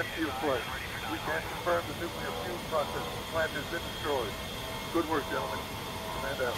F-fuel flight. We can confirm the nuclear fuel process. Plant has been destroyed. Good work, gentlemen. Command out.